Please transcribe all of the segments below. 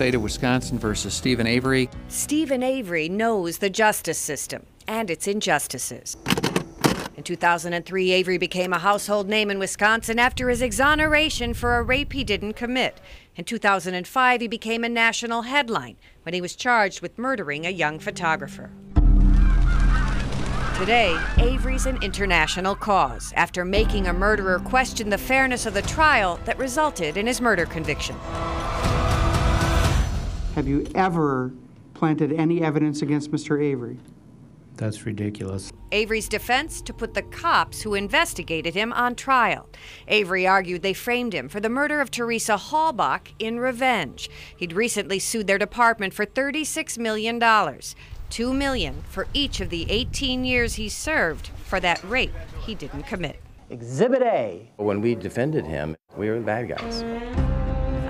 State of Wisconsin versus Steven Avery. Steven Avery knows the justice system and its injustices. In 2003, Avery became a household name in Wisconsin after his exoneration for a rape he didn't commit. In 2005, he became a national headline when he was charged with murdering a young photographer. Today, Avery's an international cause after making a murderer question the fairness of the trial that resulted in his murder conviction. Have you ever planted any evidence against Mr. Avery? That's ridiculous. Avery's defense to put the cops who investigated him on trial. Avery argued they framed him for the murder of Teresa Halbach in revenge. He'd recently sued their department for $36 million. 2 million for each of the 18 years he served for that rape he didn't commit. Exhibit A. When we defended him, we were the bad guys.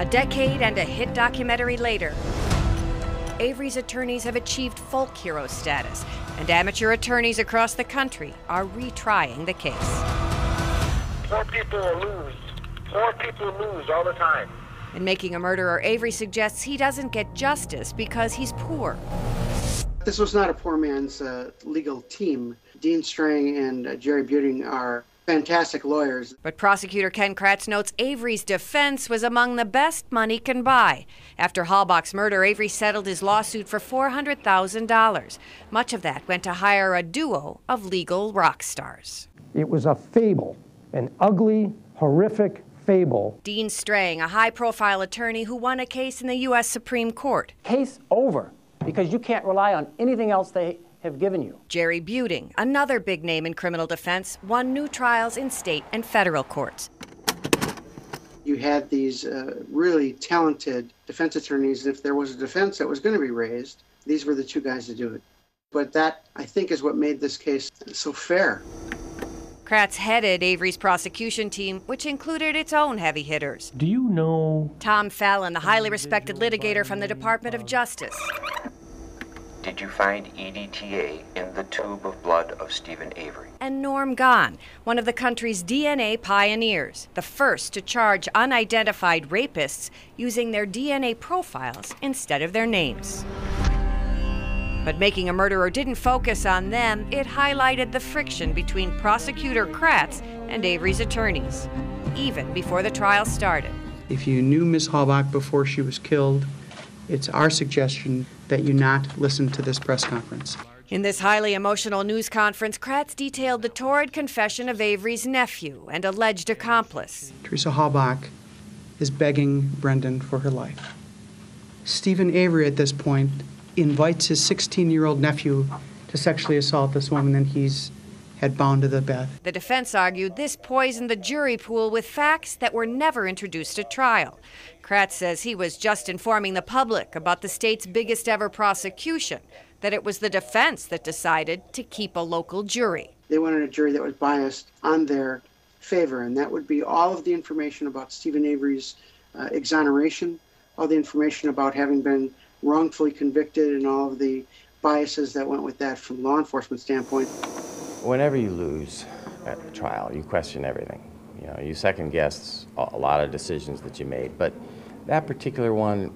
A decade and a hit documentary later, Avery's attorneys have achieved folk hero status, and amateur attorneys across the country are retrying the case. Poor people lose. Poor people lose all the time. In Making a Murderer, Avery suggests he doesn't get justice because he's poor. This was not a poor man's uh, legal team. Dean Strang and uh, Jerry Buting are fantastic lawyers. But prosecutor Ken Kratz notes Avery's defense was among the best money can buy. After Halbach's murder, Avery settled his lawsuit for $400,000. Much of that went to hire a duo of legal rock stars. It was a fable, an ugly, horrific fable. Dean Strang, a high profile attorney who won a case in the U.S. Supreme Court. Case over because you can't rely on anything else they have given you. Jerry Buting, another big name in criminal defense, won new trials in state and federal courts. You had these uh, really talented defense attorneys. If there was a defense that was going to be raised, these were the two guys to do it. But that, I think, is what made this case so fair. Kratz headed Avery's prosecution team, which included its own heavy hitters. Do you know? Tom Fallon, the highly respected litigator from the Department of Justice. Did you find EDTA in the tube of blood of Steven Avery? And Norm Gahn, one of the country's DNA pioneers, the first to charge unidentified rapists using their DNA profiles instead of their names. But Making a Murderer didn't focus on them, it highlighted the friction between prosecutor Kratz and Avery's attorneys, even before the trial started. If you knew Ms. Halbach before she was killed, it's our suggestion that you not listen to this press conference. In this highly emotional news conference, Kratz detailed the torrid confession of Avery's nephew and alleged accomplice. Teresa Halbach is begging Brendan for her life. Steven Avery, at this point, invites his 16 year old nephew to sexually assault this woman, and he's had bound to the bed. The defense argued this poisoned the jury pool with facts that were never introduced at trial. Kratz says he was just informing the public about the state's biggest ever prosecution, that it was the defense that decided to keep a local jury. They wanted a jury that was biased on their favor, and that would be all of the information about Steven Avery's uh, exoneration, all the information about having been wrongfully convicted, and all of the biases that went with that from law enforcement standpoint. Whenever you lose at a trial, you question everything. You know, you second guess a lot of decisions that you made. But that particular one,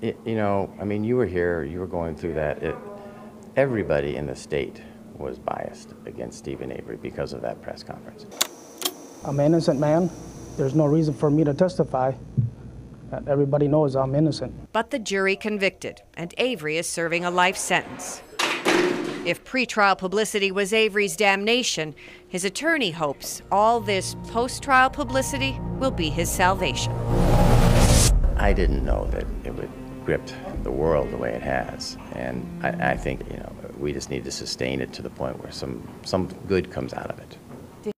it, you know, I mean, you were here, you were going through that. It, everybody in the state was biased against Steven Avery because of that press conference. I'm an innocent man. There's no reason for me to testify. Everybody knows I'm innocent. But the jury convicted, and Avery is serving a life sentence. If pretrial publicity was Avery's damnation, his attorney hopes all this post trial publicity will be his salvation. I didn't know that it would grip the world the way it has. And I, I think, you know, we just need to sustain it to the point where some, some good comes out of it.